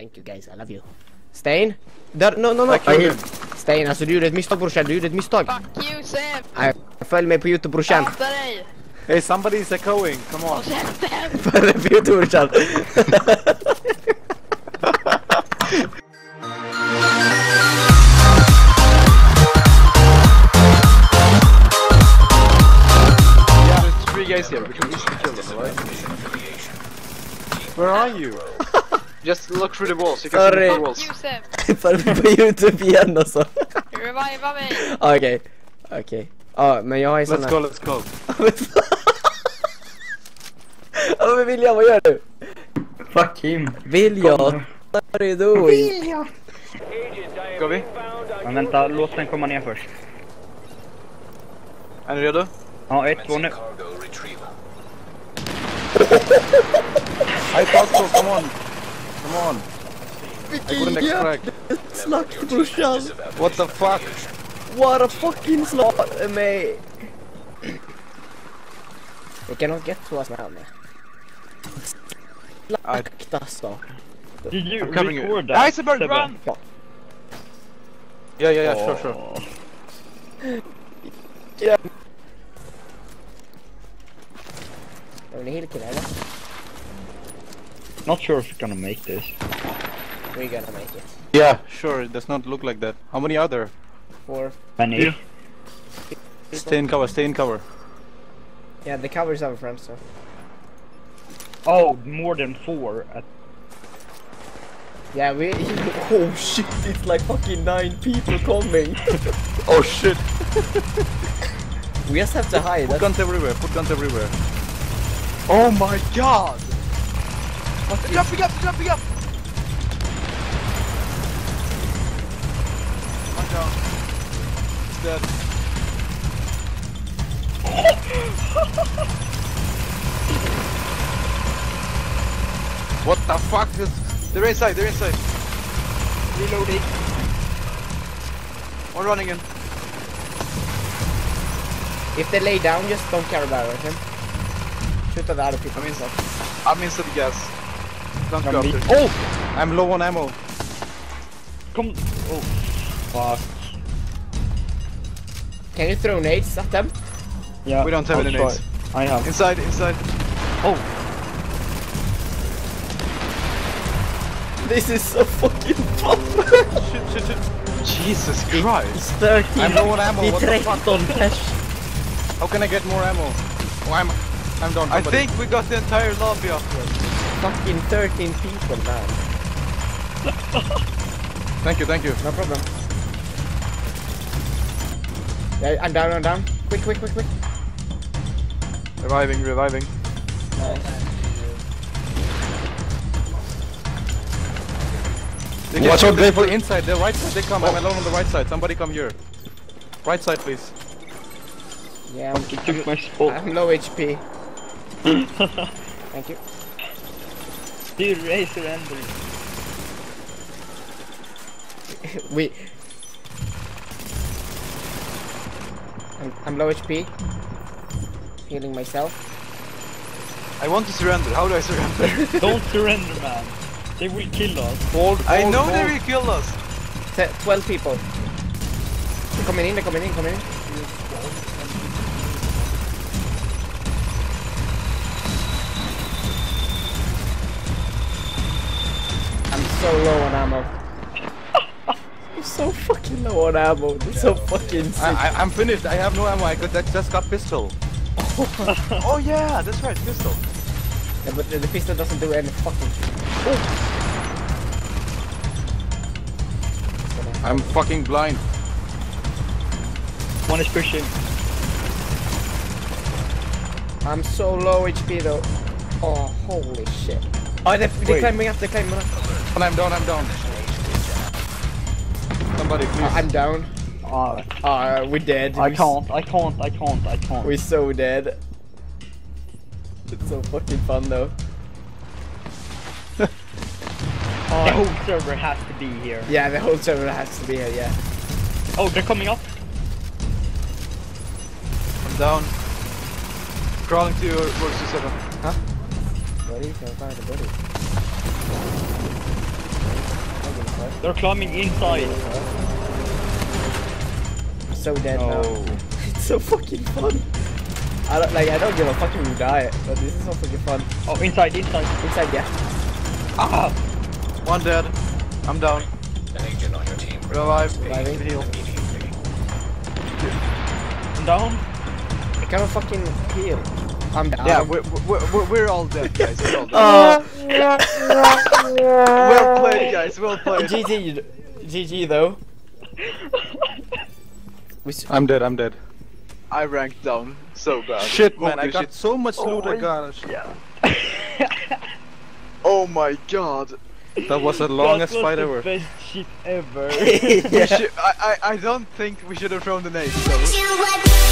Thank you guys, I love you. Stain? Där, no, no, no. Tack, Jörgen. Stain, alltså du gjorde ett misstag brorsan, du gjorde ett misstag. Fuck you Seb! Nej, följ mig på youtube brorsan. Hatar dig! Hey, somebody's echoing. Come on. Håll käften! Följ mig på youtube brorsan. Yeah, there's three guys here. We can easily kill them, alright? Where are you? Just look through the walls. You can Sorry. see the walls. Fuck you Seb! Följ mig på youtube igen alltså. Reviva mig! Okej, okej. Ja, men jag har ju såna... Let's go, let's go. Ja men William, vad gör du? Fuck him. William, what are you doing? Går vi? Men vänta, låt den komma ner först. Är ni redo? Ja, ett, två nu. I thought so, come on. Come on. I wouldn't expect. Slakt brorsan! What the fuck? What a fucking slaughter me! We cannot get to us now man. I- Slakt alltså. Did you I'm covering you. record that? Iceberg, run! Yeah, yeah, yeah, sure, oh. sure. Åh. Är ni healkill eller? Eh? Not sure if we're gonna make this. We're gonna make it. Yeah, sure. It does not look like that. How many are there? Four Many. Yeah. Stay in cover, stay in cover. Yeah, the covers our friend, so. Oh, more than four. At Yeah, we. Oh shit! It's like fucking nine people coming. Oh shit! we just have to hide. Put That's guns everywhere, put guns everywhere. Oh my god! Up, pick up, pick up! One down. Dead. what the fuck is... They're inside, they're inside. Reloading. One running in. if they lay down, just don't care about it. Okay? Shoot at the other people. I'm inside. I'm inside the gas. Don't go we- after. Oh! I'm low on ammo. Come. Oh. Fuck. Can you throw nades at them? Yeah. We don't have I'll any try. nades. I have. Inside, inside. Oh. This is so fucking fun. shit, shit, shit. Jesus Christ. It's 13. I'm low on ammo. What the fuck? 13 pers. How can I get more ammo? Oh, I'm, I'm down. I think we got the entire lobby after us. Fucking 13 people, man. Thank you, thank you. No problem. Yeah, I'm down, I'm down. Quick, quick, quick, quick. Reviving, reviving. They Watch out, they for inside. The right side, they come. I'm alone on the right side. Somebody come here. Right side, please. Yeah, I'm, You took my spot. I'm low HP. Thank you. Dude, raise your ender. we. I'm, I'm low HP. Healing myself. I want to surrender. How do I surrender? Don't surrender, man. They will kill us. Hold, I know hold. they will kill us. Te- 12 people. They're coming in, they're coming in, coming in. I'm so low on ammo. I'm so fucking low on ammo. That's so fucking sick. I, I, I'm finished. I have no ammo. I could, I just got pistol. Oh yeah, that's right, pistol. Yeah, but the, the pistol doesn't do any fucking shit. I'm fucking blind. One is pushing. I'm so low HP though. Oh, holy shit. Oh, they're, they're Wait. climbing up, they're climbing up. And I'm down, I'm down. Somebody, please. Oh, I'm down. Uh, Uh, we're dead. I can't, I can't, I can't, I can't. We're so dead. It's so fucking fun though. The oh, whole server has to be here. yeah, the whole server has to be here, yeah. Oh, they're coming up. I'm down. Crawling to your works to seven. Buddy, can I find a buddy? They're climbing inside. I'm so dead now. Oh. It's so fucking fun. I don't like. I don't give a fuck if you die, but this is so fucking fun. Oh, inside, inside. Inside, yeah. Ah! One dead. I'm down. An agent on your team. Revive. Reviving. Heal. I'm down. I can't fucking heal. I'm down. Yeah, we're, we're, we're, we're all dead, guys. We're all dead. Uh, well played, guys. Well played. GG, GG though. We s- I'm dead, I'm dead. I ranked down so bad. Shit, man, Holy I got shit. so much loot Oh, I got. Oh my god. That was the longest that was fight the ever. best shit ever. Yeah. should- I, I, I don't think we should have thrown the nades though.